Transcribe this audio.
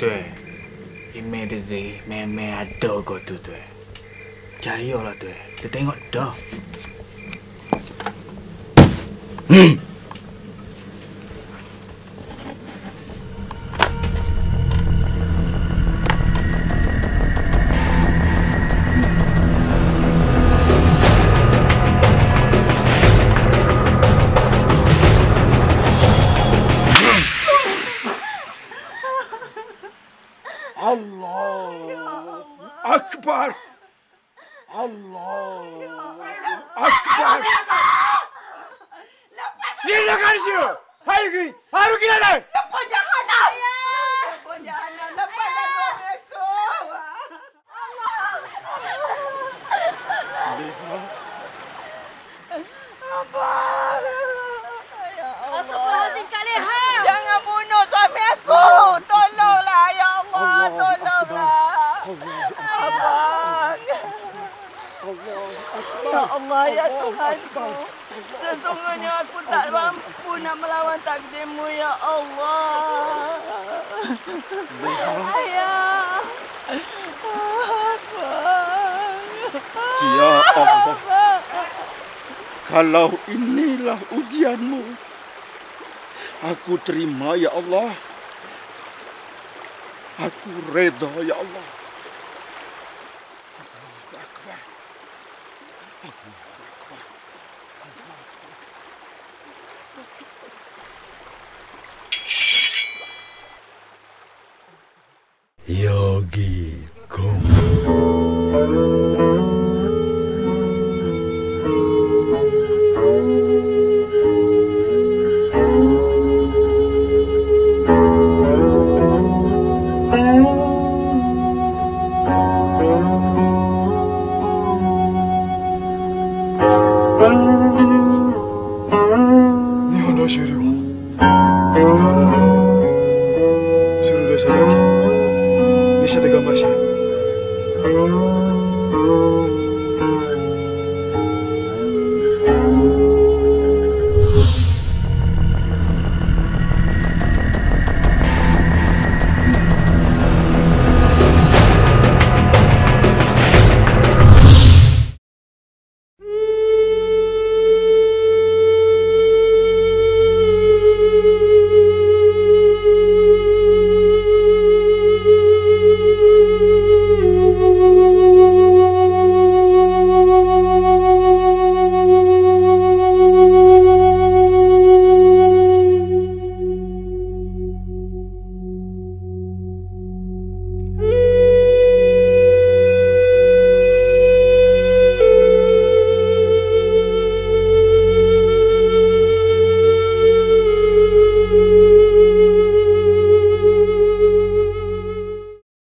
Tuan, email diri memang ada kau tu tuan. Percayalah tuan. Kita tengok dah. Allah Akbar. Allah. Akbar. Silakan siyo Hai ki Haru kita Ya Allah ya Tuhanku. Sesungguhnya aku tak mampu nak melawan takdirmu ya Allah. Ayah. Ya Allah Kalau inilah ujianmu Aku terima ya Allah Aku reda ya Allah Allahu Akbar. Allahu Akbar. Yogi Σαββιώκη. Μη σε την καμπάσια.